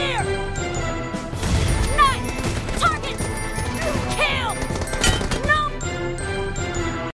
here!